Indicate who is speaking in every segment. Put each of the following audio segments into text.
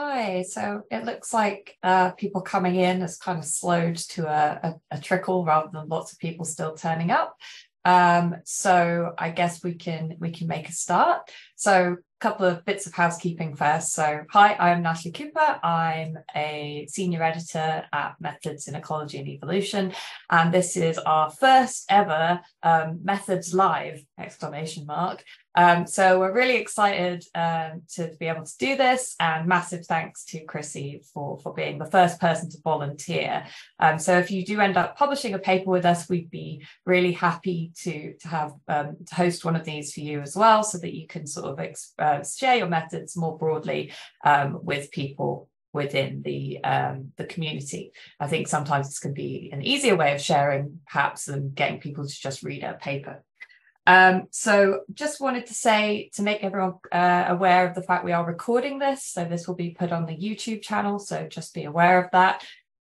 Speaker 1: Hi, so it looks like uh, people coming in has kind of slowed to a, a, a, trickle rather than lots of people still turning up. Um, so I guess we can we can make a start. So a couple of bits of housekeeping first. So hi, I'm Natalie Cooper. I'm a senior editor at Methods in Ecology and Evolution, and this is our first ever um, Methods Live exclamation mark. Um, so we're really excited um, to be able to do this and massive thanks to Chrissy for, for being the first person to volunteer. Um, so if you do end up publishing a paper with us, we'd be really happy to, to have um, to host one of these for you as well so that you can sort of uh, share your methods more broadly um, with people within the um, the community. I think sometimes this can be an easier way of sharing perhaps than getting people to just read a paper. Um, so just wanted to say to make everyone uh, aware of the fact we are recording this. So this will be put on the YouTube channel. So just be aware of that.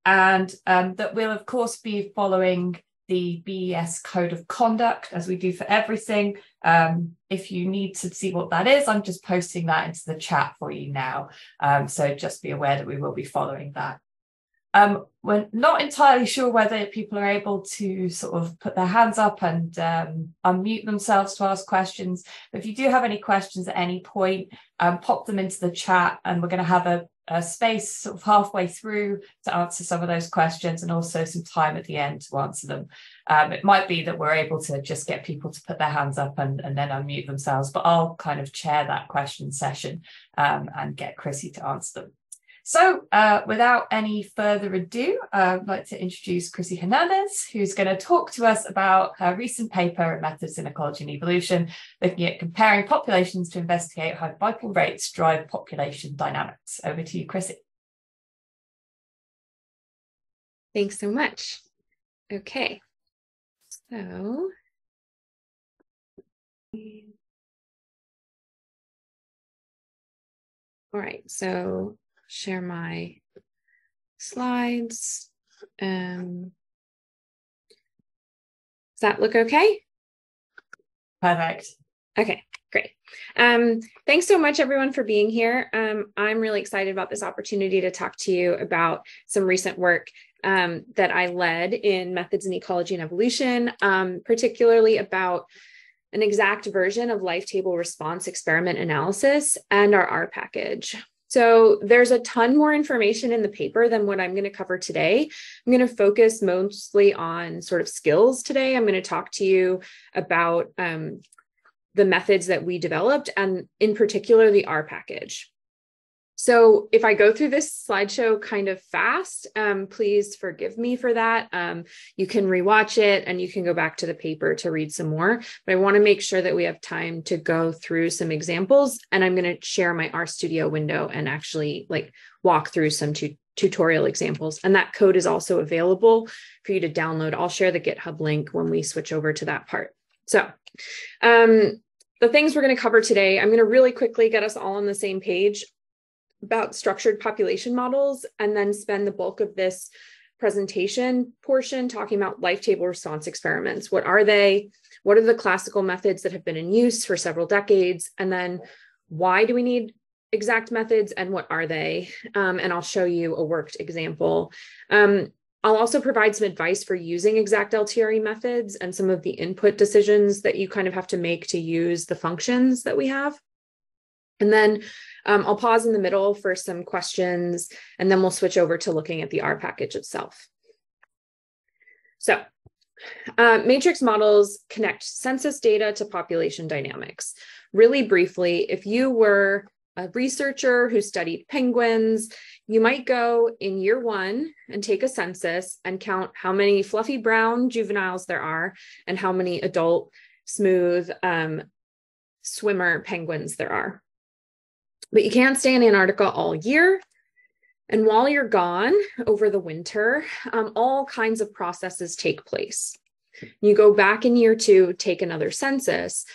Speaker 1: And um, that we'll, of course, be following the BES Code of Conduct as we do for everything. Um, if you need to see what that is, I'm just posting that into the chat for you now. Um, so just be aware that we will be following that. Um, we're not entirely sure whether people are able to sort of put their hands up and um, unmute themselves to ask questions. But if you do have any questions at any point, um, pop them into the chat and we're going to have a, a, space sort of halfway through to answer some of those questions and also some time at the end to answer them. Um, it might be that we're able to just get people to put their hands up and, and then unmute themselves, but I'll kind of chair that question session um, and get Chrissy to answer them. So uh, without any further ado, uh, I'd like to introduce Chrissy Hernandez, who's going to talk to us about her recent paper, Methods in Ecology and Evolution, looking at comparing populations to investigate how vital rates drive population dynamics. Over to you, Chrissy.
Speaker 2: Thanks so much. Okay, so all right, so share my slides. Um, does that look okay?
Speaker 1: Perfect.
Speaker 2: Okay, great. Um, thanks so much, everyone, for being here. Um, I'm really excited about this opportunity to talk to you about some recent work um, that I led in methods in ecology and evolution, um, particularly about an exact version of life table response experiment analysis and our R package. So there's a ton more information in the paper than what I'm going to cover today. I'm going to focus mostly on sort of skills today. I'm going to talk to you about um, the methods that we developed and in particular the R package. So if I go through this slideshow kind of fast, um, please forgive me for that. Um, you can rewatch it and you can go back to the paper to read some more. But I want to make sure that we have time to go through some examples. And I'm going to share my RStudio window and actually like walk through some tu tutorial examples. And that code is also available for you to download. I'll share the GitHub link when we switch over to that part. So um, the things we're going to cover today, I'm going to really quickly get us all on the same page about structured population models and then spend the bulk of this presentation portion talking about life table response experiments. What are they? What are the classical methods that have been in use for several decades? And then why do we need exact methods and what are they? Um, and I'll show you a worked example. Um, I'll also provide some advice for using exact LTRE methods and some of the input decisions that you kind of have to make to use the functions that we have. And then um, I'll pause in the middle for some questions, and then we'll switch over to looking at the R package itself. So uh, matrix models connect census data to population dynamics. Really briefly, if you were a researcher who studied penguins, you might go in year one and take a census and count how many fluffy brown juveniles there are and how many adult smooth um, swimmer penguins there are. But you can't stay in Antarctica all year. And while you're gone over the winter, um, all kinds of processes take place. You go back in year two, take another census,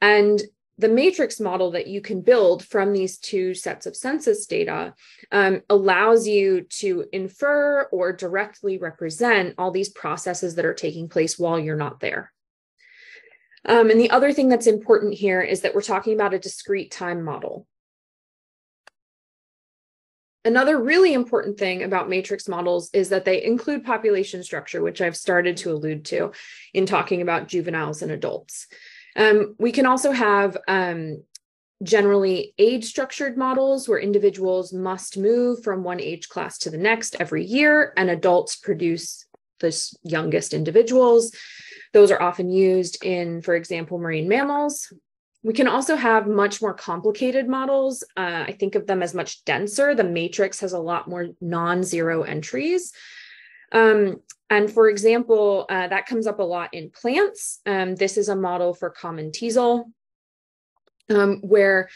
Speaker 2: and the matrix model that you can build from these two sets of census data um, allows you to infer or directly represent all these processes that are taking place while you're not there. Um, and the other thing that's important here is that we're talking about a discrete time model. Another really important thing about matrix models is that they include population structure, which I've started to allude to in talking about juveniles and adults. Um, we can also have um, generally age structured models where individuals must move from one age class to the next every year, and adults produce the youngest individuals. Those are often used in, for example, marine mammals. We can also have much more complicated models. Uh, I think of them as much denser. The matrix has a lot more non zero entries. Um, and for example, uh, that comes up a lot in plants. Um, this is a model for common teasel, um, where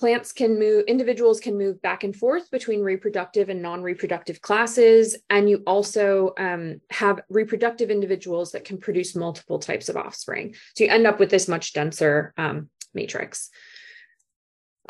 Speaker 2: plants can move, individuals can move back and forth between reproductive and non reproductive classes. And you also um, have reproductive individuals that can produce multiple types of offspring. So you end up with this much denser um, matrix.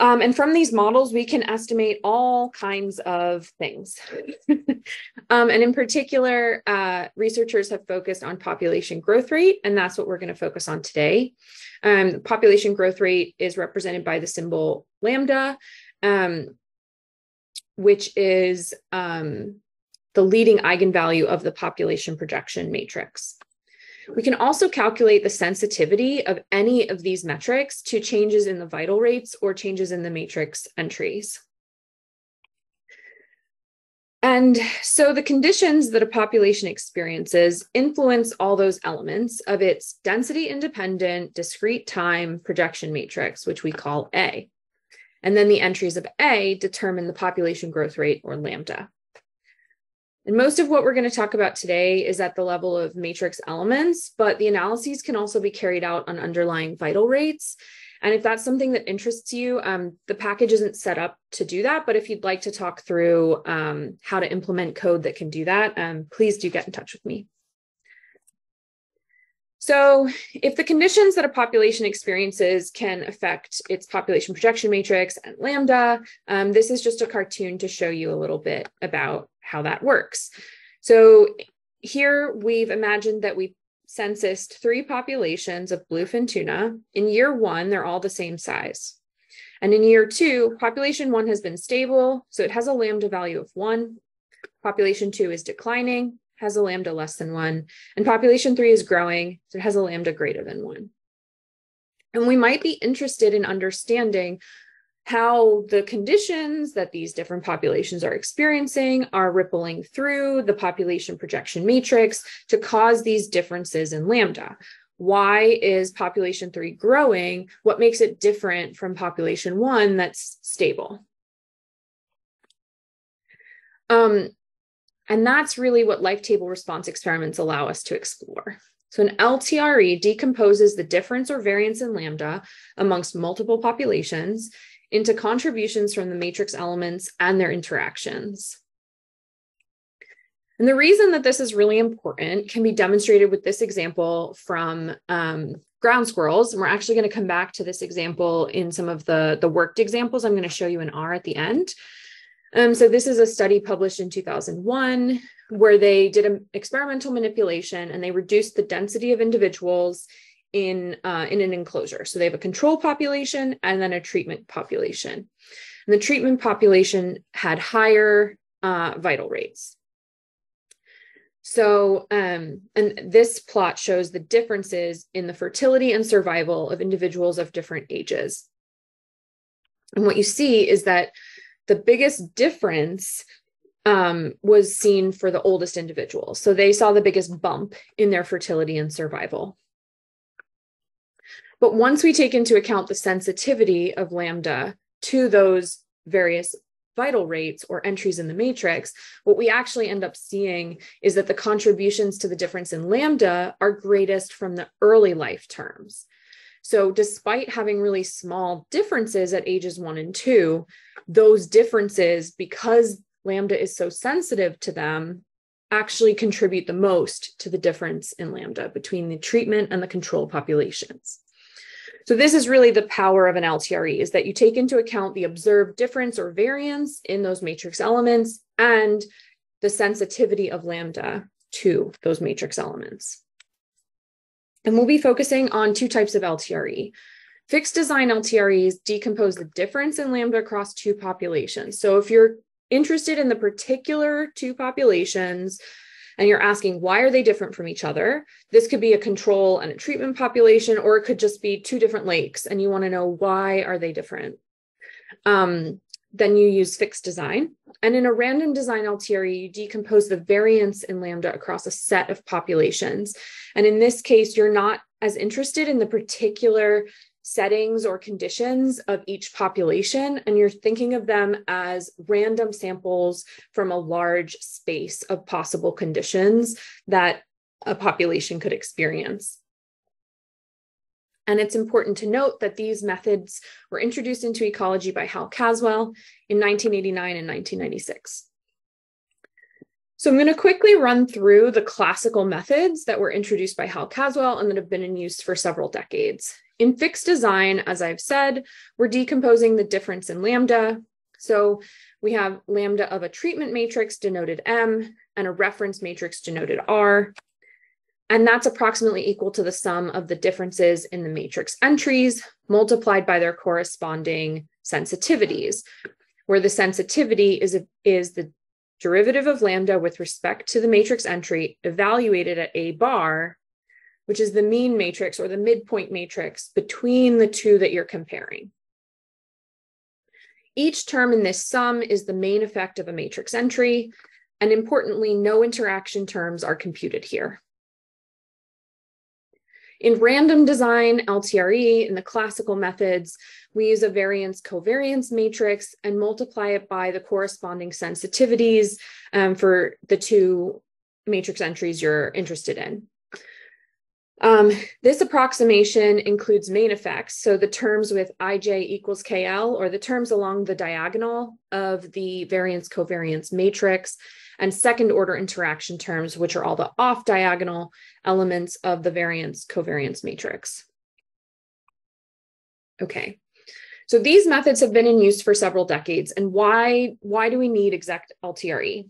Speaker 2: Um, and from these models, we can estimate all kinds of things. um, and in particular, uh, researchers have focused on population growth rate, and that's what we're going to focus on today. Um, population growth rate is represented by the symbol lambda, um, which is um, the leading eigenvalue of the population projection matrix. We can also calculate the sensitivity of any of these metrics to changes in the vital rates or changes in the matrix entries. And so the conditions that a population experiences influence all those elements of its density independent discrete time projection matrix, which we call A. And then the entries of A determine the population growth rate or lambda. And most of what we're going to talk about today is at the level of matrix elements, but the analyses can also be carried out on underlying vital rates. And if that's something that interests you, um, the package isn't set up to do that. But if you'd like to talk through um, how to implement code that can do that, um, please do get in touch with me. So if the conditions that a population experiences can affect its population projection matrix and lambda, um, this is just a cartoon to show you a little bit about how that works. So here we've imagined that we censused three populations of bluefin tuna. In year one, they're all the same size. And in year two, population one has been stable, so it has a lambda value of one. Population two is declining, has a lambda less than one, and population three is growing, so it has a lambda greater than one. And we might be interested in understanding how the conditions that these different populations are experiencing are rippling through the population projection matrix to cause these differences in lambda. Why is population three growing? What makes it different from population one that's stable? Um, and that's really what life table response experiments allow us to explore. So an LTRE decomposes the difference or variance in lambda amongst multiple populations into contributions from the matrix elements and their interactions. And the reason that this is really important can be demonstrated with this example from um, ground squirrels. And we're actually going to come back to this example in some of the, the worked examples. I'm going to show you in R at the end. Um, so this is a study published in 2001 where they did an experimental manipulation and they reduced the density of individuals in uh, in an enclosure. So they have a control population and then a treatment population. And the treatment population had higher uh, vital rates. So, um, and this plot shows the differences in the fertility and survival of individuals of different ages. And what you see is that the biggest difference um, was seen for the oldest individuals. So they saw the biggest bump in their fertility and survival. But once we take into account the sensitivity of lambda to those various vital rates or entries in the matrix, what we actually end up seeing is that the contributions to the difference in lambda are greatest from the early life terms. So, despite having really small differences at ages one and two, those differences, because lambda is so sensitive to them, actually contribute the most to the difference in lambda between the treatment and the control populations. So this is really the power of an LTRE is that you take into account the observed difference or variance in those matrix elements and the sensitivity of lambda to those matrix elements. And we'll be focusing on two types of LTRE. Fixed design LTREs decompose the difference in lambda across two populations. So if you're interested in the particular two populations and you're asking why are they different from each other this could be a control and a treatment population or it could just be two different lakes and you want to know why are they different um, then you use fixed design and in a random design LTRE, you decompose the variance in lambda across a set of populations. And in this case, you're not as interested in the particular settings or conditions of each population, and you're thinking of them as random samples from a large space of possible conditions that a population could experience. And it's important to note that these methods were introduced into ecology by Hal Caswell in 1989 and 1996. So I'm going to quickly run through the classical methods that were introduced by Hal Caswell and that have been in use for several decades. In fixed design, as I've said, we're decomposing the difference in lambda. So we have lambda of a treatment matrix denoted M and a reference matrix denoted R. And that's approximately equal to the sum of the differences in the matrix entries multiplied by their corresponding sensitivities, where the sensitivity is, a, is the derivative of lambda with respect to the matrix entry evaluated at a bar, which is the mean matrix or the midpoint matrix between the two that you're comparing. Each term in this sum is the main effect of a matrix entry, and importantly, no interaction terms are computed here. In random design, LTRE, in the classical methods, we use a variance covariance matrix and multiply it by the corresponding sensitivities um, for the two matrix entries you're interested in. Um, this approximation includes main effects, so the terms with ij equals kl, or the terms along the diagonal of the variance covariance matrix, and second order interaction terms, which are all the off diagonal elements of the variance covariance matrix. Okay, so these methods have been in use for several decades. And why, why do we need exact LTRE?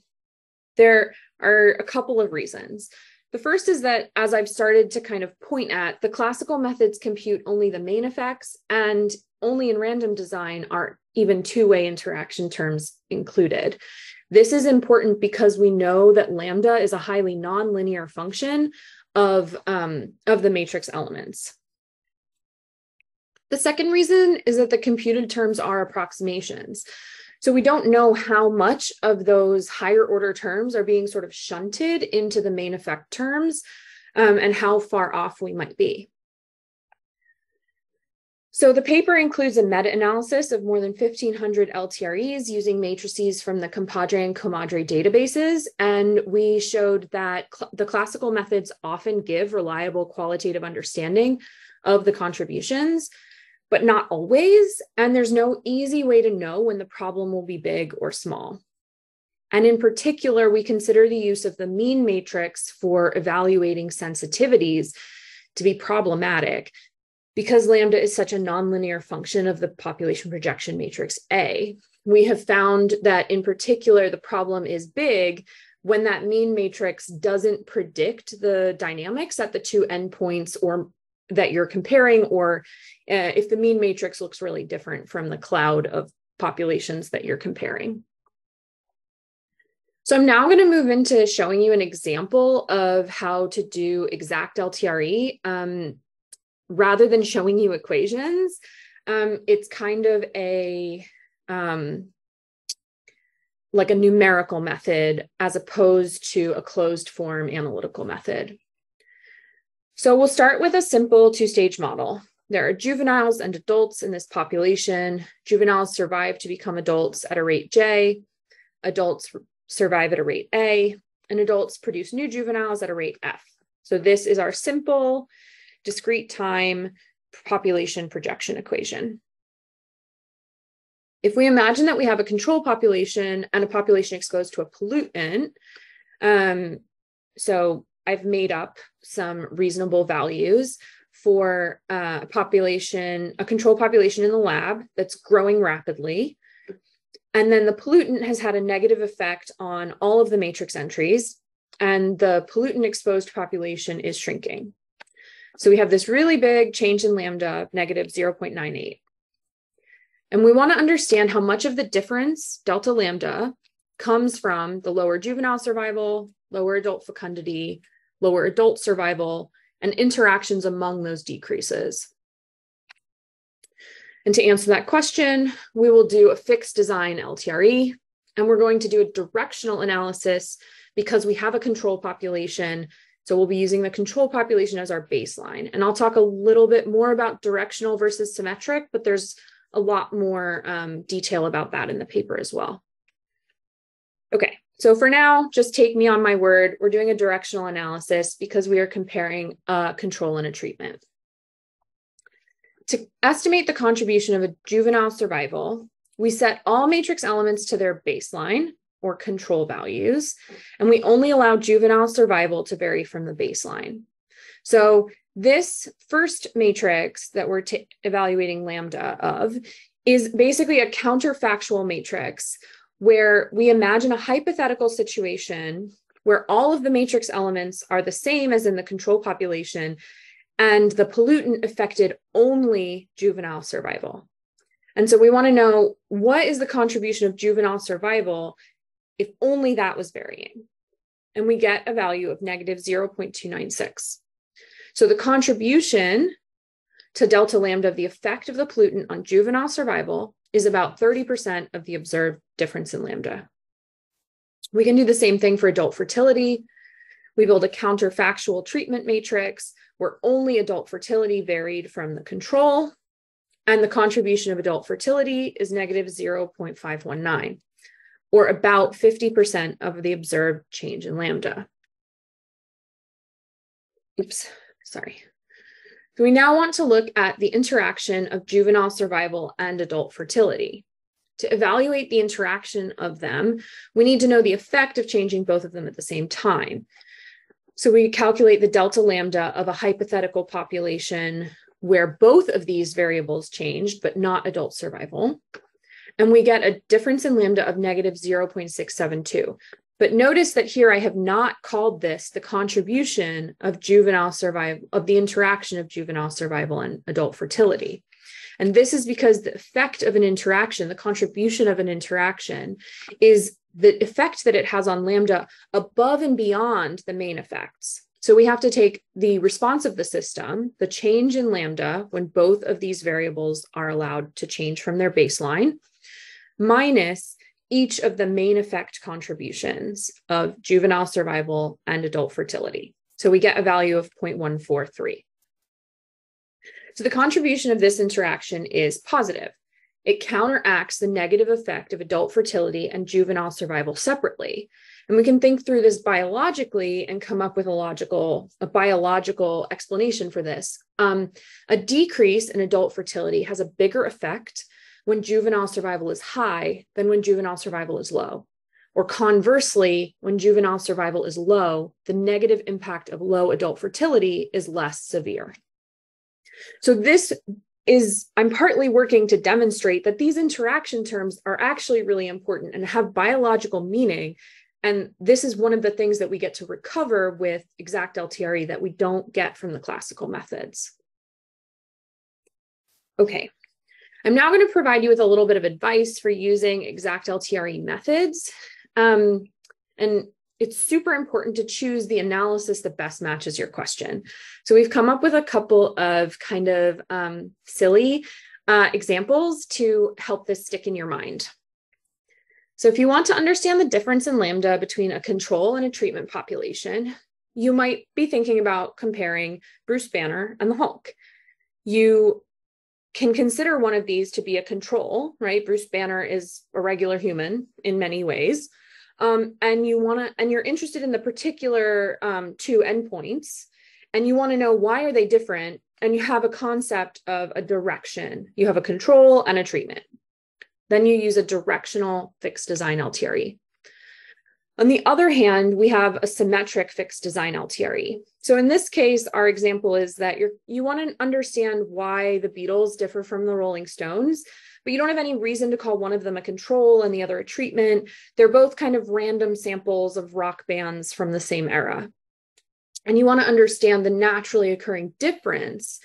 Speaker 2: There are a couple of reasons. The first is that, as I've started to kind of point at, the classical methods compute only the main effects, and only in random design are even two way interaction terms included. This is important because we know that lambda is a highly nonlinear function of, um, of the matrix elements. The second reason is that the computed terms are approximations. So we don't know how much of those higher order terms are being sort of shunted into the main effect terms um, and how far off we might be. So the paper includes a meta-analysis of more than 1,500 LTREs using matrices from the Compadre and Comadre databases. And we showed that cl the classical methods often give reliable qualitative understanding of the contributions, but not always. And there's no easy way to know when the problem will be big or small. And in particular, we consider the use of the mean matrix for evaluating sensitivities to be problematic because lambda is such a nonlinear function of the population projection matrix A, we have found that in particular, the problem is big when that mean matrix doesn't predict the dynamics at the two endpoints or that you're comparing, or uh, if the mean matrix looks really different from the cloud of populations that you're comparing. So I'm now going to move into showing you an example of how to do exact LTRE. Um, rather than showing you equations, um, it's kind of a um, like a numerical method as opposed to a closed form analytical method. So we'll start with a simple two-stage model. There are juveniles and adults in this population. Juveniles survive to become adults at a rate J. Adults survive at a rate A, and adults produce new juveniles at a rate F. So this is our simple discrete time population projection equation. If we imagine that we have a control population and a population exposed to a pollutant, um, so I've made up some reasonable values for uh, a population, a control population in the lab that's growing rapidly. And then the pollutant has had a negative effect on all of the matrix entries, and the pollutant exposed population is shrinking. So we have this really big change in lambda, negative 0.98. And we want to understand how much of the difference, delta lambda, comes from the lower juvenile survival, lower adult fecundity, lower adult survival, and interactions among those decreases. And to answer that question, we will do a fixed design LTRE, and we're going to do a directional analysis because we have a control population. So we'll be using the control population as our baseline. And I'll talk a little bit more about directional versus symmetric, but there's a lot more um, detail about that in the paper as well. Okay, so for now, just take me on my word. We're doing a directional analysis because we are comparing a control and a treatment. To estimate the contribution of a juvenile survival, we set all matrix elements to their baseline or control values, and we only allow juvenile survival to vary from the baseline. So this first matrix that we're evaluating lambda of is basically a counterfactual matrix where we imagine a hypothetical situation where all of the matrix elements are the same as in the control population and the pollutant affected only juvenile survival. And so we want to know what is the contribution of juvenile survival if only that was varying. And we get a value of negative 0.296. So the contribution to delta lambda of the effect of the pollutant on juvenile survival is about 30% of the observed difference in lambda. We can do the same thing for adult fertility. We build a counterfactual treatment matrix where only adult fertility varied from the control, and the contribution of adult fertility is negative 0.519, or about 50% of the observed change in lambda. Oops, sorry. So we now want to look at the interaction of juvenile survival and adult fertility. To evaluate the interaction of them, we need to know the effect of changing both of them at the same time. So we calculate the delta lambda of a hypothetical population where both of these variables changed, but not adult survival. And we get a difference in lambda of negative 0.672. But notice that here I have not called this the contribution of juvenile survival, of the interaction of juvenile survival and adult fertility. And this is because the effect of an interaction, the contribution of an interaction, is the effect that it has on lambda above and beyond the main effects. So we have to take the response of the system, the change in lambda when both of these variables are allowed to change from their baseline, minus each of the main effect contributions of juvenile survival and adult fertility. So we get a value of 0.143. So the contribution of this interaction is positive. It counteracts the negative effect of adult fertility and juvenile survival separately. And we can think through this biologically and come up with a logical, a biological explanation for this. Um, a decrease in adult fertility has a bigger effect when juvenile survival is high than when juvenile survival is low. Or conversely, when juvenile survival is low, the negative impact of low adult fertility is less severe. So, this is, I'm partly working to demonstrate that these interaction terms are actually really important and have biological meaning. And this is one of the things that we get to recover with exact LTRE that we don't get from the classical methods. Okay, I'm now going to provide you with a little bit of advice for using exact LTRE methods. Um, and it's super important to choose the analysis that best matches your question. So we've come up with a couple of kind of um, silly uh, examples to help this stick in your mind. So if you want to understand the difference in lambda between a control and a treatment population, you might be thinking about comparing Bruce Banner and the Hulk. You can consider one of these to be a control, right? Bruce Banner is a regular human in many ways. Um, and you want to, and you're interested in the particular um, two endpoints, and you want to know why are they different, and you have a concept of a direction. You have a control and a treatment. Then you use a directional fixed design LTRE. On the other hand, we have a symmetric fixed design LTRE. So in this case, our example is that you're, you want to understand why the Beatles differ from the Rolling Stones, but you don't have any reason to call one of them a control and the other a treatment. They're both kind of random samples of rock bands from the same era. And you want to understand the naturally occurring difference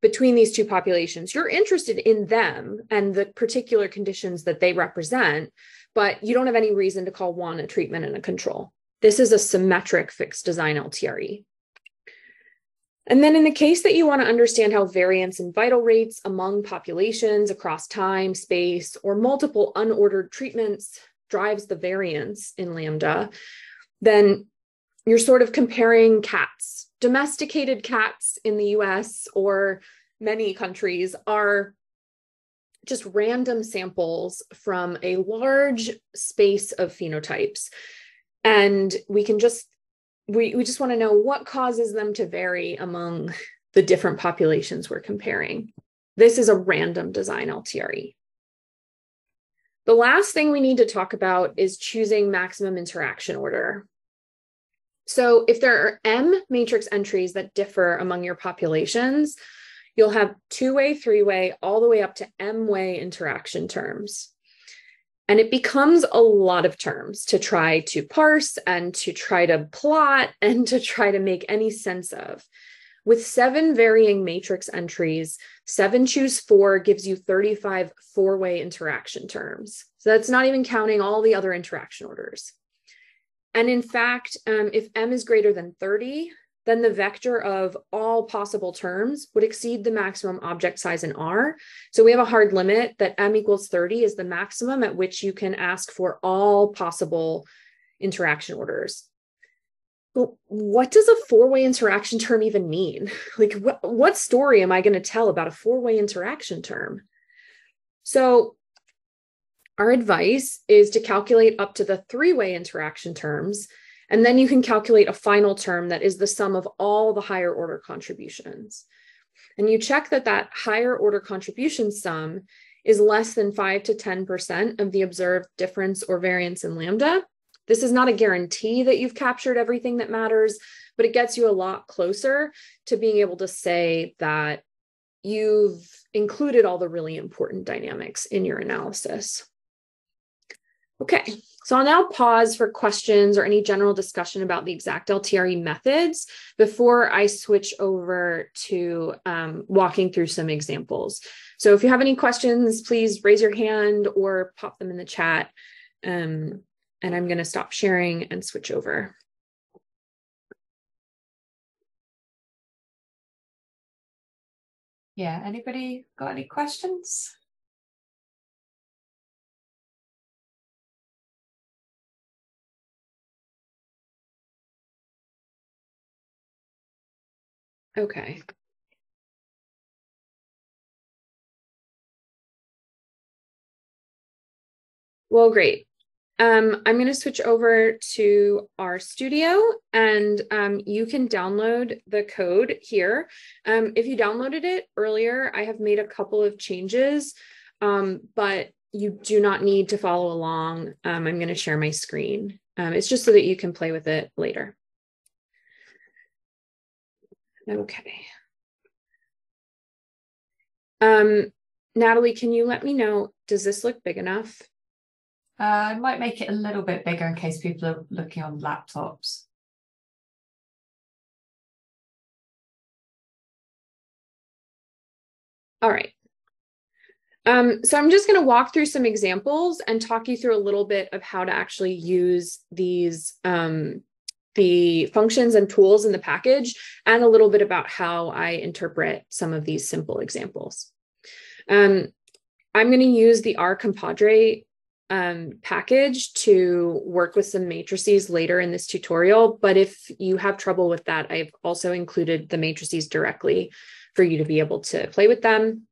Speaker 2: between these two populations. You're interested in them and the particular conditions that they represent, but you don't have any reason to call one a treatment and a control. This is a symmetric fixed design LTRE. And then in the case that you want to understand how variance in vital rates among populations across time, space, or multiple unordered treatments drives the variance in lambda, then you're sort of comparing cats. Domesticated cats in the US or many countries are just random samples from a large space of phenotypes. And we can just we, we just want to know what causes them to vary among the different populations we're comparing. This is a random design LTRE. The last thing we need to talk about is choosing maximum interaction order. So if there are M matrix entries that differ among your populations, you'll have two-way, three-way, all the way up to M-way interaction terms. And it becomes a lot of terms to try to parse and to try to plot and to try to make any sense of. With seven varying matrix entries, seven choose four gives you 35 four way interaction terms. So that's not even counting all the other interaction orders. And in fact, um, if m is greater than 30, then the vector of all possible terms would exceed the maximum object size in R. So we have a hard limit that M equals 30 is the maximum at which you can ask for all possible interaction orders. But what does a four-way interaction term even mean? Like what, what story am I going to tell about a four-way interaction term? So our advice is to calculate up to the three-way interaction terms and then you can calculate a final term that is the sum of all the higher order contributions. And you check that that higher order contribution sum is less than 5 to 10% of the observed difference or variance in lambda. This is not a guarantee that you've captured everything that matters, but it gets you a lot closer to being able to say that you've included all the really important dynamics in your analysis. Okay, so I'll now pause for questions or any general discussion about the exact LTRE methods before I switch over to um, walking through some examples. So if you have any questions, please raise your hand or pop them in the chat. Um, and I'm going to stop sharing and switch over.
Speaker 1: Yeah, anybody got any questions?
Speaker 2: Okay. Well, great. Um, I'm going to switch over to RStudio and um, you can download the code here. Um, if you downloaded it earlier, I have made a couple of changes, um, but you do not need to follow along. Um, I'm going to share my screen. Um, it's just so that you can play with it later. Okay. Um, Natalie, can you let me know, does this look big enough?
Speaker 1: Uh, I might make it a little bit bigger in case people are looking on laptops.
Speaker 2: All right. Um, so I'm just going to walk through some examples and talk you through a little bit of how to actually use these um, the functions and tools in the package and a little bit about how I interpret some of these simple examples. Um, I'm going to use the Rcompadre um, package to work with some matrices later in this tutorial. But if you have trouble with that, I've also included the matrices directly for you to be able to play with them.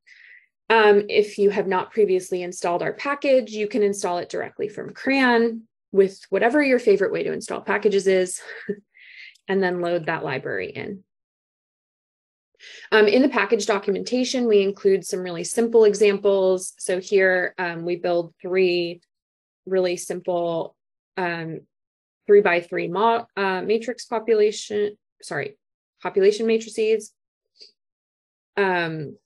Speaker 2: Um, if you have not previously installed our package, you can install it directly from CRAN with whatever your favorite way to install packages is, and then load that library in. Um, in the package documentation, we include some really simple examples. So here um, we build three really simple um, three by three uh, matrix population, sorry, population matrices. Um,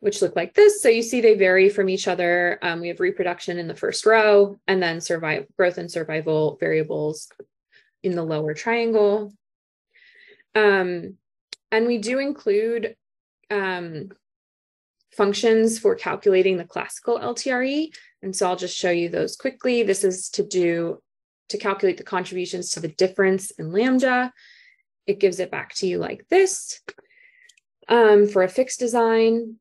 Speaker 2: which look like this. So you see they vary from each other. Um, we have reproduction in the first row and then survival growth and survival variables in the lower triangle. Um, and we do include um, functions for calculating the classical LTRE. And so I'll just show you those quickly. This is to do to calculate the contributions to the difference in lambda. It gives it back to you like this um, for a fixed design.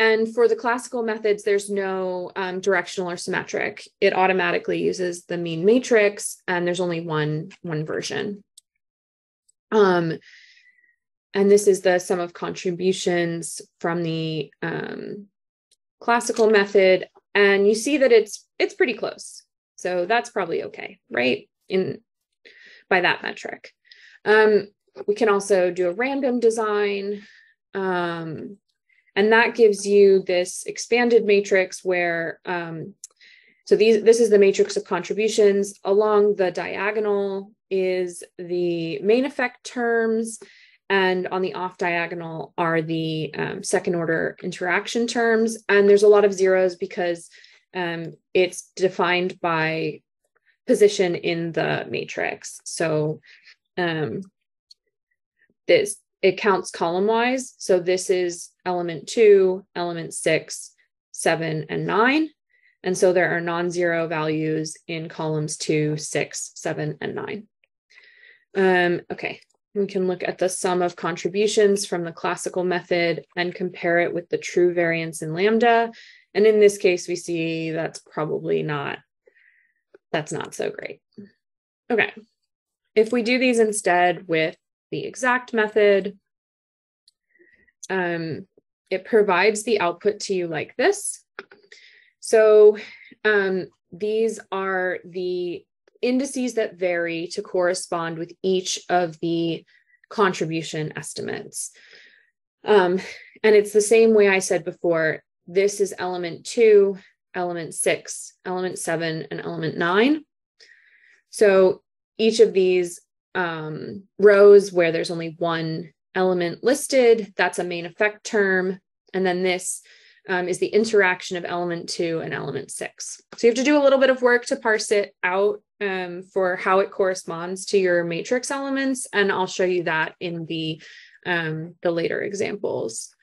Speaker 2: And for the classical methods, there's no um, directional or symmetric. It automatically uses the mean matrix, and there's only one, one version. Um, and this is the sum of contributions from the um, classical method. And you see that it's it's pretty close. So that's probably okay, right? In by that metric. Um, we can also do a random design. Um, and that gives you this expanded matrix where, um, so these this is the matrix of contributions. Along the diagonal is the main effect terms, and on the off diagonal are the um, second order interaction terms. And there's a lot of zeros because um, it's defined by position in the matrix. So um, this it counts column wise. So this is element two, element six, seven, and nine. And so there are non-zero values in columns two, six, seven, and nine. Um, okay, we can look at the sum of contributions from the classical method and compare it with the true variance in lambda. And in this case, we see that's probably not, that's not so great. Okay, if we do these instead with the exact method. Um, it provides the output to you like this. So um, these are the indices that vary to correspond with each of the contribution estimates. Um, and it's the same way I said before. This is element two, element six, element seven, and element nine. So each of these um, rows where there's only one element listed, that's a main effect term. And then this um, is the interaction of element two and element six. So you have to do a little bit of work to parse it out um, for how it corresponds to your matrix elements. And I'll show you that in the, um, the later examples.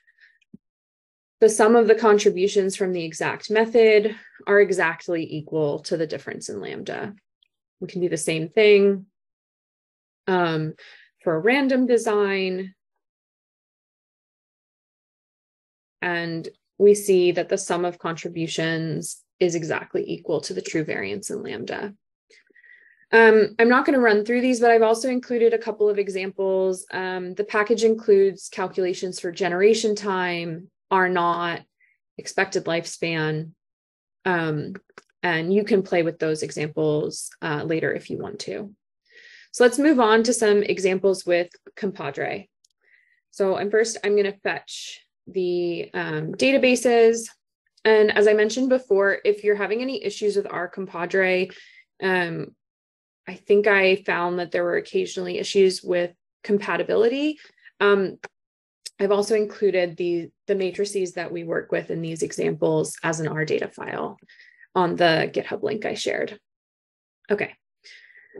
Speaker 2: The sum of the contributions from the exact method are exactly equal to the difference in lambda. We can do the same thing um, for a random design. And we see that the sum of contributions is exactly equal to the true variance in lambda. Um, I'm not going to run through these, but I've also included a couple of examples. Um, the package includes calculations for generation time, R naught, expected lifespan, um, and you can play with those examples uh, later if you want to. So let's move on to some examples with Compadre. So I'm first, I'm going to fetch the um, databases. And as I mentioned before, if you're having any issues with Rcompadre, um, I think I found that there were occasionally issues with compatibility. Um, I've also included the, the matrices that we work with in these examples as an R data file on the GitHub link I shared. Okay,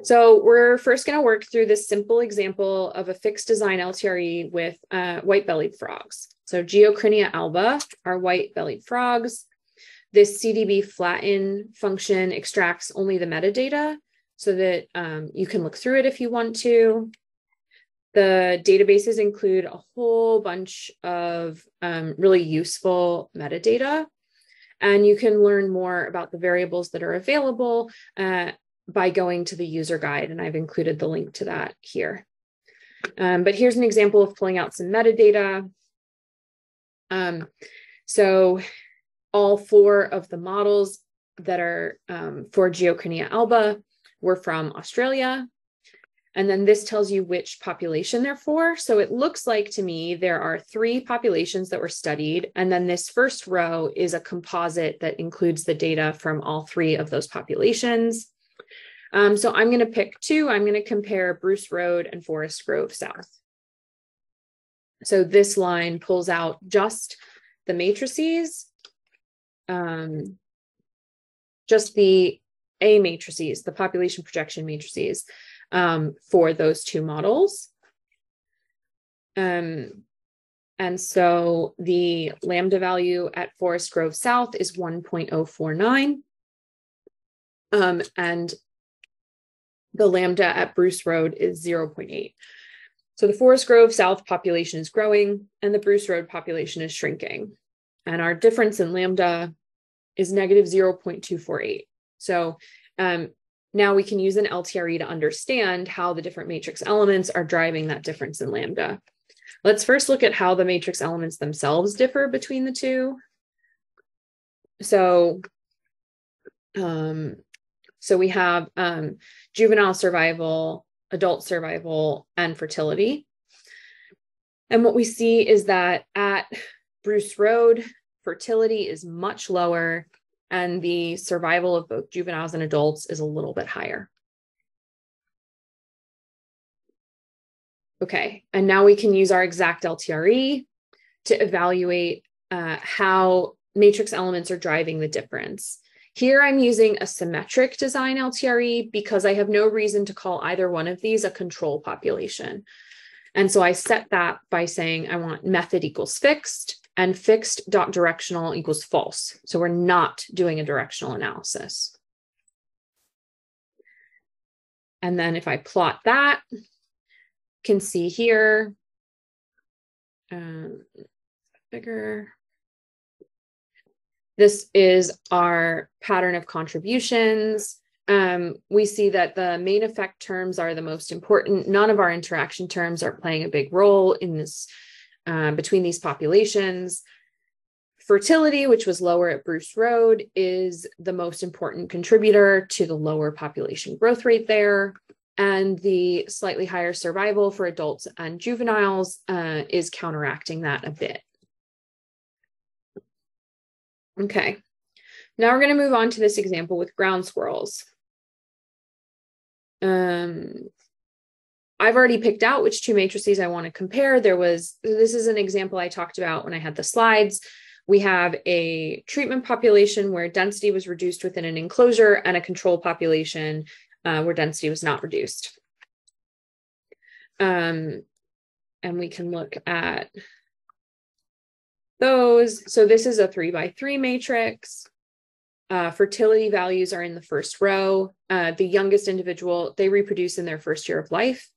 Speaker 2: so we're first going to work through this simple example of a fixed design LTRE with uh, white-bellied frogs. So Geocrinia alba are white-bellied frogs. This CDB flatten function extracts only the metadata so that um, you can look through it if you want to. The databases include a whole bunch of um, really useful metadata and you can learn more about the variables that are available uh, by going to the user guide, and I've included the link to that here. Um, but here's an example of pulling out some metadata. Um, so all four of the models that are um, for Geocrinia alba were from Australia. And then this tells you which population they're for. So it looks like to me there are three populations that were studied. And then this first row is a composite that includes the data from all three of those populations. Um, so I'm going to pick two. I'm going to compare Bruce Road and Forest Grove South. So this line pulls out just the matrices, um, just the A matrices, the population projection matrices um, for those two models. Um, And so the lambda value at Forest Grove South is 1.049. Um, and the lambda at Bruce Road is 0.8. So the Forest Grove South population is growing and the Bruce Road population is shrinking. And our difference in lambda is negative 0.248. So um, now we can use an LTRE to understand how the different matrix elements are driving that difference in lambda. Let's first look at how the matrix elements themselves differ between the two. So, um, so we have um, juvenile survival, adult survival, and fertility. And what we see is that at Bruce Road, fertility is much lower and the survival of both juveniles and adults is a little bit higher. Okay, and now we can use our exact LTRE to evaluate uh, how matrix elements are driving the difference. Here I'm using a symmetric design LTRE because I have no reason to call either one of these a control population. And so I set that by saying I want method equals fixed and fixed dot directional equals false. So we're not doing a directional analysis. And then if I plot that, can see here, um, bigger. This is our pattern of contributions. Um, we see that the main effect terms are the most important. None of our interaction terms are playing a big role in this um, between these populations. Fertility, which was lower at Bruce Road, is the most important contributor to the lower population growth rate there. And the slightly higher survival for adults and juveniles uh, is counteracting that a bit. Okay, now we're going to move on to this example with ground squirrels. Um, I've already picked out which two matrices I want to compare. There was, this is an example I talked about when I had the slides. We have a treatment population where density was reduced within an enclosure and a control population uh, where density was not reduced. Um, and we can look at those. So this is a three by three matrix. Uh, fertility values are in the first row. Uh, the youngest individual, they reproduce in their first year of life.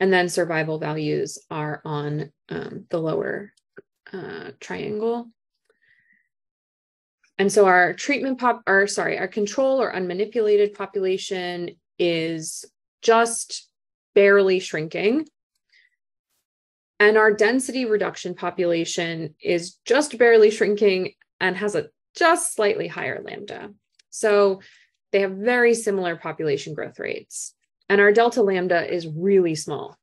Speaker 2: And then survival values are on um, the lower uh, triangle. And so our treatment pop, or sorry, our control or unmanipulated population is just barely shrinking. And our density reduction population is just barely shrinking and has a just slightly higher lambda. So they have very similar population growth rates and our delta lambda is really small.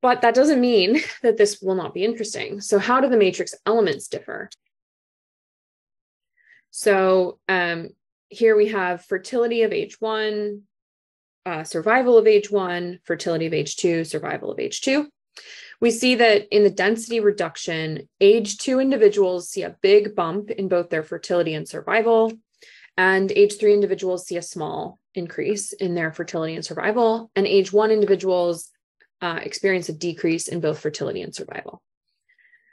Speaker 2: But that doesn't mean that this will not be interesting. So how do the matrix elements differ? So um, here we have fertility of age one, uh, survival of age one, fertility of age two, survival of age two. We see that in the density reduction, age two individuals see a big bump in both their fertility and survival, and age three individuals see a small increase in their fertility and survival, and age one individuals uh, experience a decrease in both fertility and survival.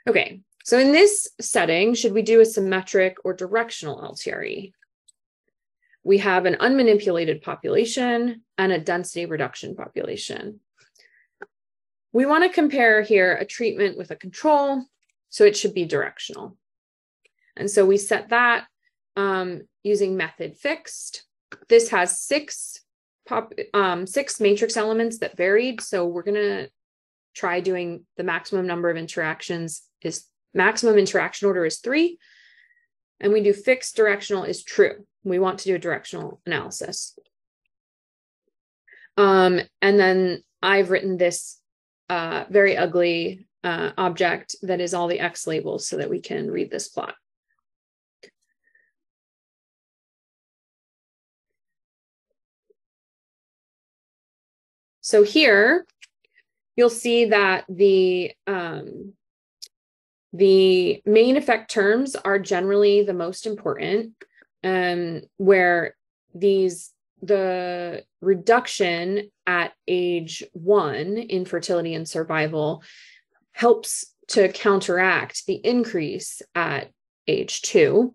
Speaker 2: Okay, so in this setting, should we do a symmetric or directional LTRE? We have an unmanipulated population and a density reduction population. We want to compare here a treatment with a control, so it should be directional. And so we set that um, using method fixed this has six pop um, six matrix elements that varied. So we're gonna try doing the maximum number of interactions is maximum interaction order is three. And we do fixed directional is true. We want to do a directional analysis. Um, and then I've written this uh, very ugly uh, object that is all the X labels so that we can read this plot. So here you'll see that the um, the main effect terms are generally the most important, um, where these the reduction at age one in fertility and survival helps to counteract the increase at age two.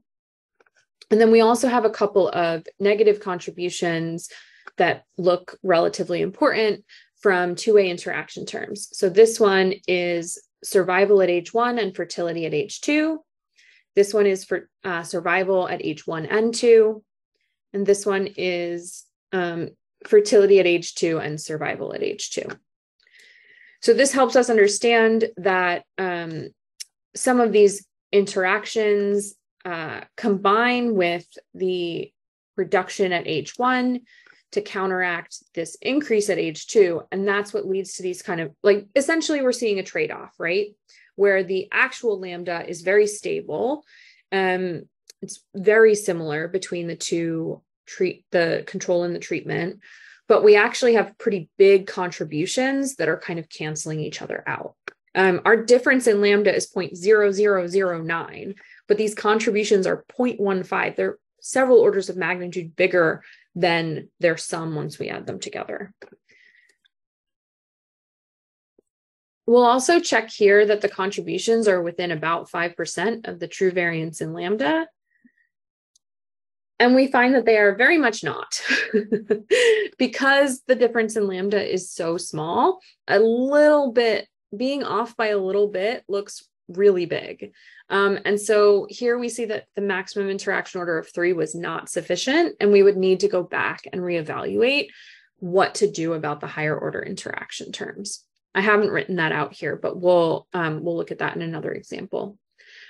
Speaker 2: And then we also have a couple of negative contributions that look relatively important from two way interaction terms. So this one is survival at age one and fertility at age two. This one is for uh, survival at age one and two. And this one is um, fertility at age two and survival at age two. So this helps us understand that um, some of these interactions uh, combine with the reduction at age one to counteract this increase at age two. And that's what leads to these kind of like essentially, we're seeing a trade off, right? Where the actual lambda is very stable. Um, it's very similar between the two treat the control and the treatment but we actually have pretty big contributions that are kind of canceling each other out. Um, our difference in lambda is 0.0009, but these contributions are 0.15. They're several orders of magnitude bigger than their sum once we add them together. We'll also check here that the contributions are within about 5% of the true variance in lambda. And we find that they are very much not. because the difference in lambda is so small, a little bit, being off by a little bit looks really big. Um, and so here we see that the maximum interaction order of three was not sufficient, and we would need to go back and reevaluate what to do about the higher order interaction terms. I haven't written that out here, but we'll um, we'll look at that in another example.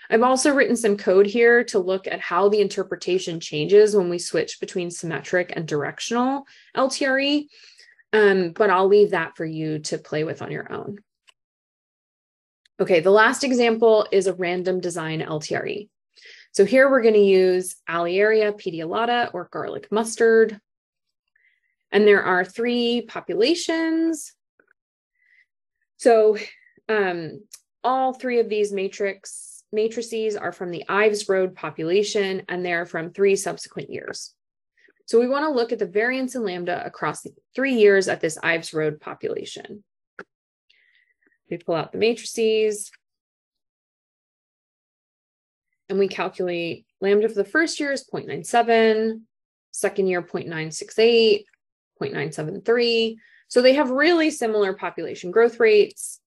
Speaker 2: I've also written some code here to look at how the interpretation changes when we switch between symmetric and directional LTRE, um, but I'll leave that for you to play with on your own. Okay, the last example is a random design LTRE. So here we're going to use Alliaria petiolata or garlic mustard. And there are three populations. So um, all three of these matrix matrices are from the Ives Road population, and they're from three subsequent years. So we want to look at the variance in lambda across the three years at this Ives Road population. We pull out the matrices, and we calculate lambda for the first year is 0.97, second year 0.968, 0.973. So they have really similar population growth rates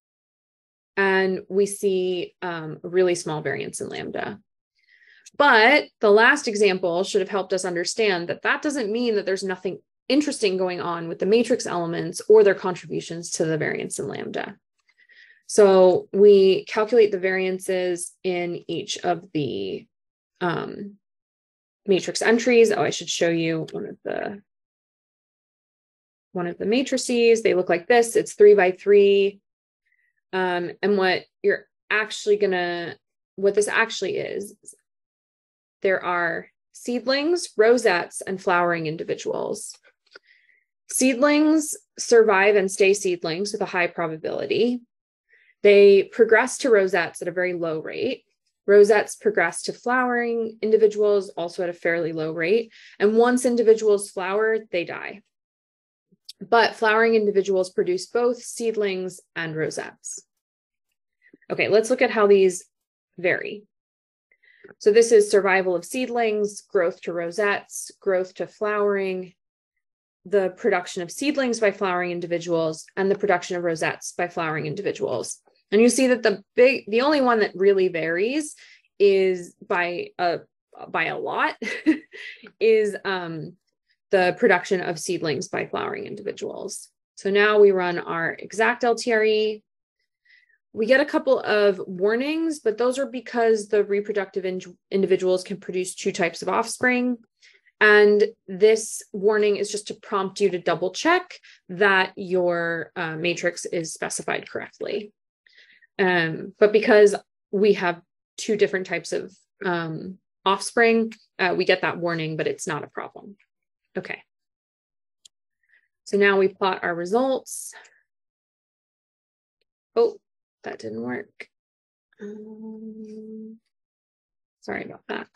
Speaker 2: and we see um, really small variance in lambda. But the last example should have helped us understand that that doesn't mean that there's nothing interesting going on with the matrix elements or their contributions to the variance in lambda. So we calculate the variances in each of the um, matrix entries. Oh, I should show you one of the one of the matrices. They look like this. It's three by three um, and what you're actually gonna, what this actually is, there are seedlings, rosettes, and flowering individuals. Seedlings survive and stay seedlings with a high probability. They progress to rosettes at a very low rate. Rosettes progress to flowering individuals also at a fairly low rate. And once individuals flower, they die but flowering individuals produce both seedlings and rosettes. Okay, let's look at how these vary. So this is survival of seedlings, growth to rosettes, growth to flowering, the production of seedlings by flowering individuals, and the production of rosettes by flowering individuals. And you see that the big, the only one that really varies is by a by a lot is um, the production of seedlings by flowering individuals. So now we run our exact LTRE. We get a couple of warnings, but those are because the reproductive in- individuals can produce two types of offspring. And this warning is just to prompt you to double check that your uh, matrix is specified correctly. Um, but because we have two different types of um, offspring, uh, we get that warning, but it's not a problem. Okay. So now we plot our results. Oh, that didn't work. Um, sorry about that.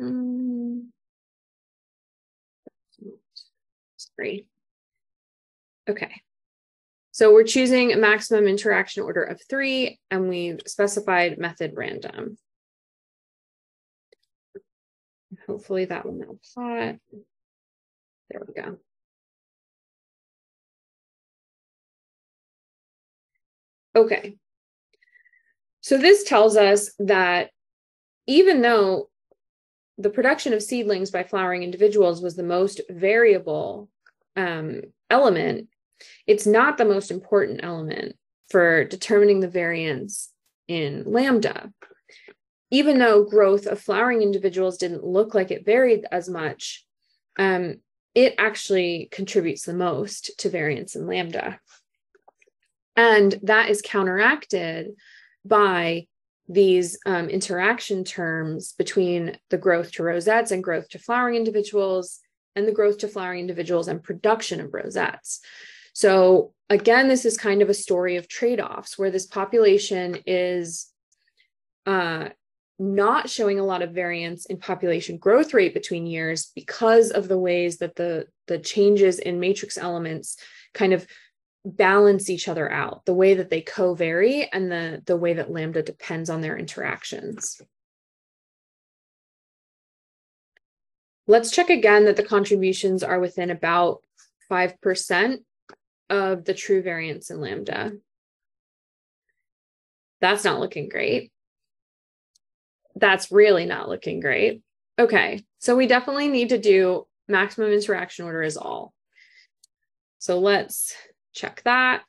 Speaker 2: Um, sorry. Okay. So we're choosing a maximum interaction order of three, and we've specified method random. Hopefully that will now plot. There we go. Okay. So this tells us that even though the production of seedlings by flowering individuals was the most variable um, element, it's not the most important element for determining the variance in lambda. Even though growth of flowering individuals didn't look like it varied as much, um, it actually contributes the most to variance in lambda. And that is counteracted by these um, interaction terms between the growth to rosettes and growth to flowering individuals and the growth to flowering individuals and production of rosettes. So again, this is kind of a story of trade-offs where this population is uh, not showing a lot of variance in population growth rate between years because of the ways that the, the changes in matrix elements kind of balance each other out the way that they co-vary and the the way that lambda depends on their interactions. Let's check again that the contributions are within about 5% of the true variance in lambda. That's not looking great that's really not looking great okay so we definitely need to do maximum interaction order is all so let's check that.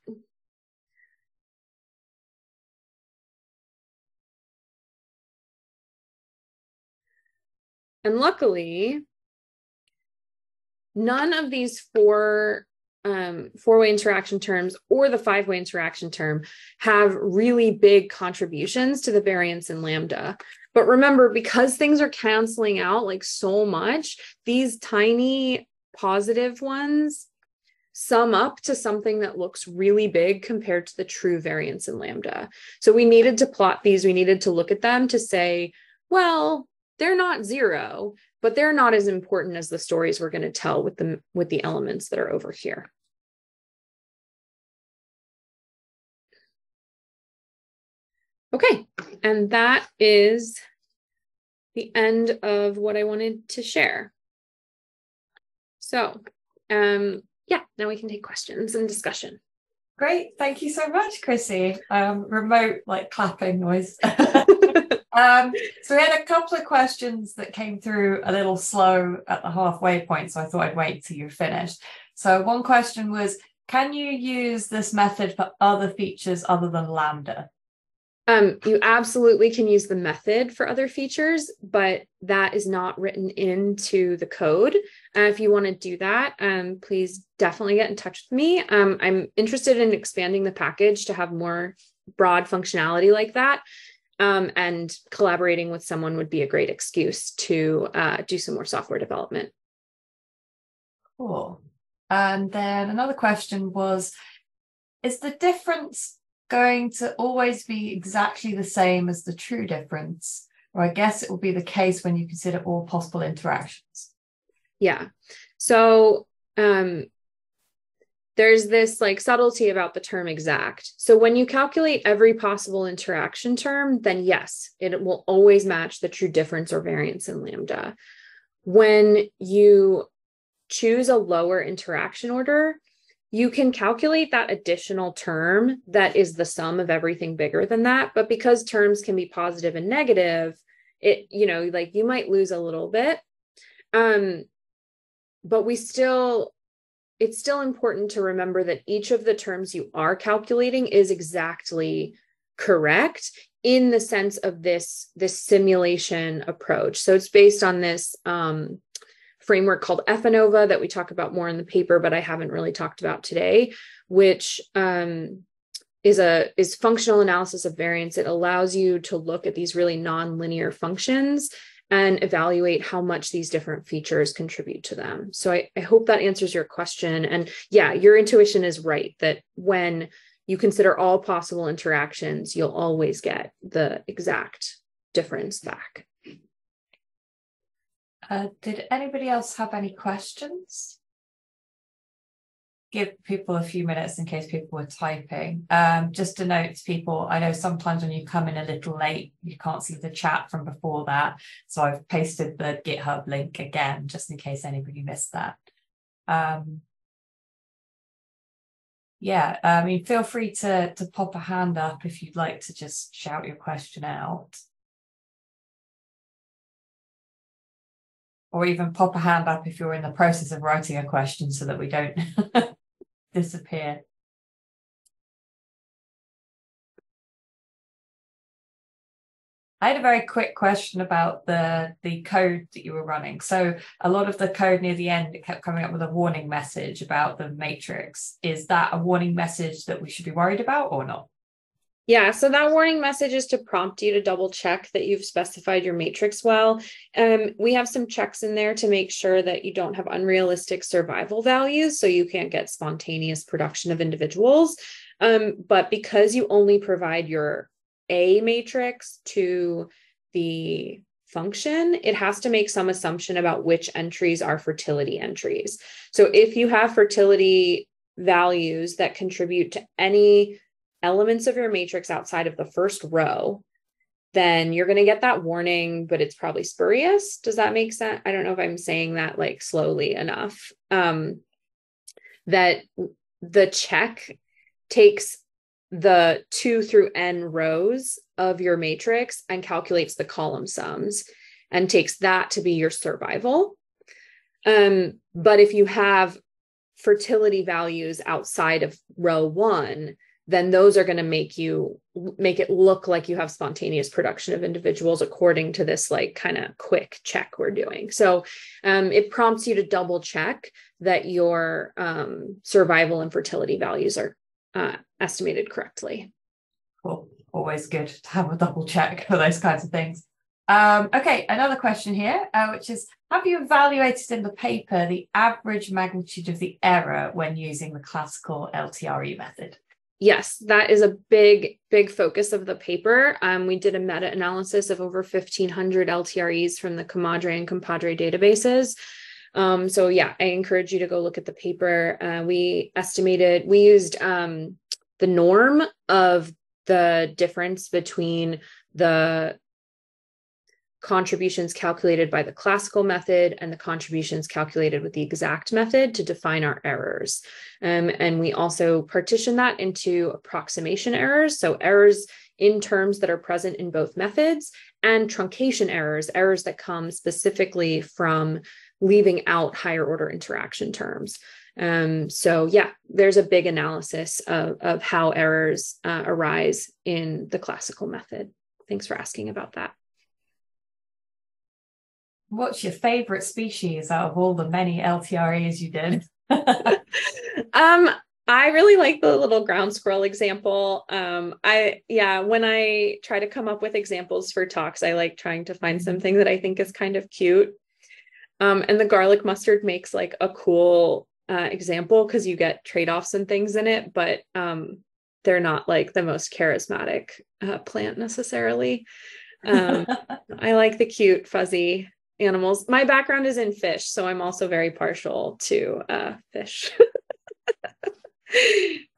Speaker 2: And luckily, none of these four um, four-way interaction terms or the five-way interaction term have really big contributions to the variance in lambda. But remember, because things are canceling out like so much, these tiny positive ones sum up to something that looks really big compared to the true variance in lambda. So we needed to plot these, we needed to look at them to say, well, they're not zero, but they're not as important as the stories we're going to tell with the with the elements that are over here. Okay, and that is the end of what I wanted to share. So, um, yeah, now we can take questions and discussion.
Speaker 1: Great. Thank you so much, Chrissy. Um, remote like clapping noise. um, so we had a couple of questions that came through a little slow at the halfway point. So I thought I'd wait till you're finished. So one question was, can you use this method for other features other than Lambda?
Speaker 2: Um, you absolutely can use the method for other features, but that is not written into the code. Uh, if you want to do that, um, please definitely get in touch with me. Um, I'm interested in expanding the package to have more broad functionality like that. Um, and collaborating with someone would be a great excuse to uh, do some more software development.
Speaker 1: Cool. And then another question was Is the difference going to always be exactly the same as the true difference? Or I guess it will be the case when you consider all possible interactions.
Speaker 2: Yeah. So um, there's this like subtlety about the term exact. So when you calculate every possible interaction term, then yes, it will always match the true difference or variance in lambda. When you choose a lower interaction order, you can calculate that additional term that is the sum of everything bigger than that but because terms can be positive and negative it you know like you might lose a little bit. Um but we still it's still important to remember that each of the terms you are calculating is exactly correct in the sense of this this simulation approach. So it's based on this um framework called FANOVA that we talk about more in the paper, but I haven't really talked about today, which um, is a is functional analysis of variance. It allows you to look at these really nonlinear functions and evaluate how much these different features contribute to them. So I, I hope that answers your question. And yeah, your intuition is right that when you consider all possible interactions, you'll always get the exact difference back.
Speaker 1: Uh, did anybody else have any questions? give people a few minutes in case people were typing. Um, just to note to people, I know sometimes when you come in a little late, you can't see the chat from before that. So I've pasted the GitHub link again, just in case anybody missed that. Um, yeah, I mean, feel free to, to pop a hand up if you'd like to just shout your question out. Or even pop a hand up if you're in the process of writing a question so that we don't disappear. I had a very quick question about the the code that you were running. So a lot of the code near the end it kept coming up with a warning message about the matrix. Is that a warning message that we should be worried about or not?
Speaker 2: Yeah, so that warning message is to prompt you to double check that you've specified your matrix well. Um, we have some checks in there to make sure that you don't have unrealistic survival values, so you can't get spontaneous production of individuals. Um, but because you only provide your A matrix to the function, it has to make some assumption about which entries are fertility entries. So if you have fertility values that contribute to any elements of your matrix outside of the first row, then you're going to get that warning, but it's probably spurious. Does that make sense? I don't know if I'm saying that like slowly enough. Um, that the check takes the two through n rows of your matrix and calculates the column sums and takes that to be your survival. Um, but if you have fertility values outside of row one, then those are going to make you make it look like you have spontaneous production of individuals according to this like kind of quick check we're doing. So um, it prompts you to double check that your um, survival and fertility values are uh, estimated correctly.
Speaker 1: Cool. Always good to have a double check for those kinds of things. Um, okay another question here uh, which is have you evaluated in the paper the average magnitude of the error when using the classical ltre method
Speaker 2: Yes, that is a big, big focus of the paper. Um, we did a meta analysis of over 1,500 LTREs from the Comadre and Compadre databases. Um, so, yeah, I encourage you to go look at the paper. Uh, we estimated, we used um, the norm of the difference between the contributions calculated by the classical method and the contributions calculated with the exact method to define our errors. Um, and we also partition that into approximation errors. So errors in terms that are present in both methods and truncation errors, errors that come specifically from leaving out higher order interaction terms. Um, so yeah, there's a big analysis of, of how errors uh, arise in the classical method. Thanks for asking about that.
Speaker 1: What's your favorite species out of all the many LTREs you did?
Speaker 2: um, I really like the little ground squirrel example. Um, I yeah, when I try to come up with examples for talks, I like trying to find something that I think is kind of cute. Um, and the garlic mustard makes like a cool uh, example because you get trade-offs and things in it, but um, they're not like the most charismatic uh, plant necessarily. Um, I like the cute fuzzy animals. My background is in fish, so I'm also very partial to uh, fish.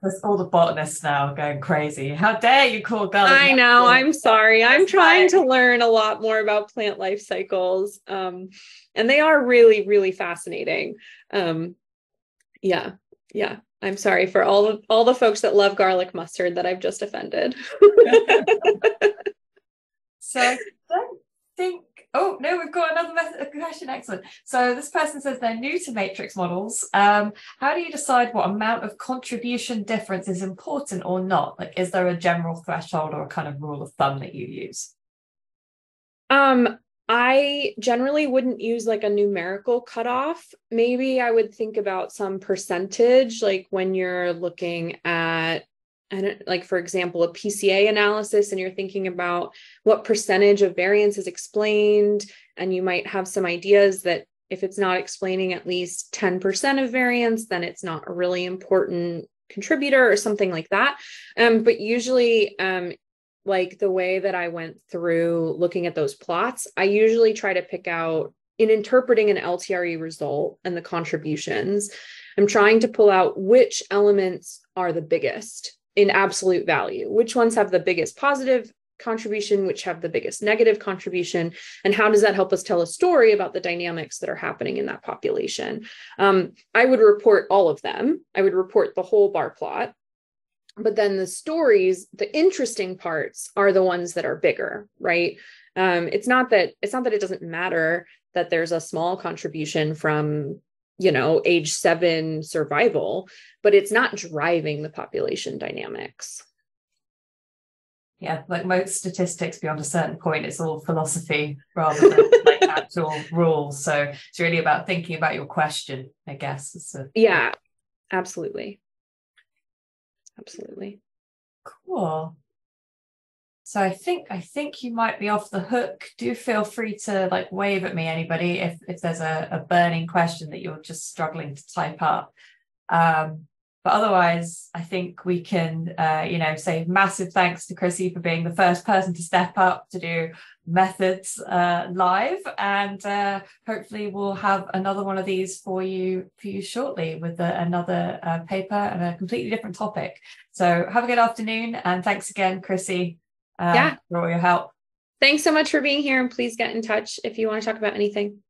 Speaker 1: There's all the botanists now going crazy. How dare you call garlic?
Speaker 2: I know. I'm sorry. I'm trying to learn a lot more about plant life cycles, um, and they are really, really fascinating. Um, yeah, yeah. I'm sorry for all of all the folks that love garlic mustard that I've just offended.
Speaker 1: so I don't think Oh no, we've got another method, question. Excellent. So this person says they're new to matrix models. Um, how do you decide what amount of contribution difference is important or not? Like, is there a general threshold or a kind of rule of thumb that you use?
Speaker 2: Um, I generally wouldn't use like a numerical cutoff. Maybe I would think about some percentage, like when you're looking at and like for example a pca analysis and you're thinking about what percentage of variance is explained and you might have some ideas that if it's not explaining at least 10% of variance then it's not a really important contributor or something like that. Um, but usually um, like the way that i went through looking at those plots i usually try to pick out in interpreting an ltre result and the contributions I'm trying to pull out which elements are the biggest in absolute value, which ones have the biggest positive contribution, which have the biggest negative contribution, and how does that help us tell a story about the dynamics that are happening in that population? Um, I would report all of them. I would report the whole bar plot. But then the stories, the interesting parts are the ones that are bigger, right? Um, it's not that it's not that it doesn't matter that there's a small contribution from you know age seven survival but it's not driving the population dynamics
Speaker 1: yeah, like most statistics beyond a certain point, it's all philosophy rather than like actual rules. So it's really about thinking about your question, I guess.
Speaker 2: Yeah, absolutely. Absolutely.
Speaker 1: Cool. So I think I think you might be off the hook. Do feel free to like wave at me, anybody, if if there's a, a burning question that you're just struggling to type up. Um, but otherwise, I think we can, uh, you know, say massive thanks to Chrissy for being the first person to step up to do methods uh, live, and uh, hopefully we'll have another one of these for you for you shortly with a, another uh, paper and a completely different topic. So have a good afternoon, and thanks again, Chrissy, uh, yeah. for all your help.
Speaker 2: Thanks so much for being here, and please get in touch if you want to talk about anything.